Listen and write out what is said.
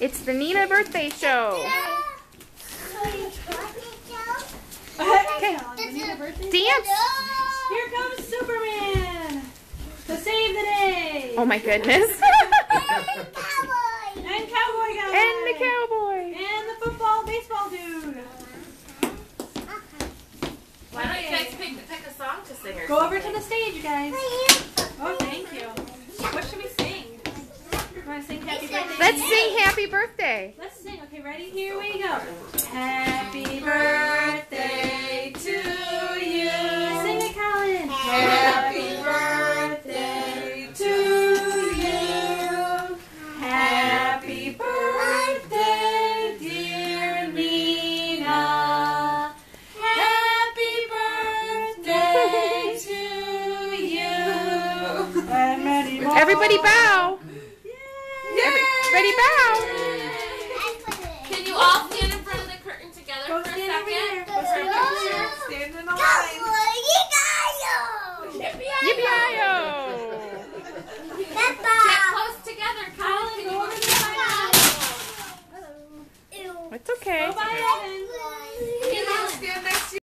It's the Nina birthday show. Okay. Dance. Here comes Superman to save the day. Oh my goodness. and Cowboy! And cowboy guy. and the cowboy. And the football baseball dude. Why don't you guys pick, pick a song to sing or Go over to the stage, you guys. Oh, thank you. What should we sing? You want to sing Happy Birthday? Let's sing happy birthday. Let's sing. Okay, ready? Here we go. Happy birthday to you. Sing it, Colin. Happy birthday to you. Happy birthday, dear Nina. Happy birthday to you. And many more. Everybody bow. Every- Everybody bow. Can you all stand in front of the curtain together Go for a stand here. second? Go stand over here. Stand in a line. Yippee-yi-yo. Get close together, Colin. Colin, Can you over to the side. It's okay. Go by Evan.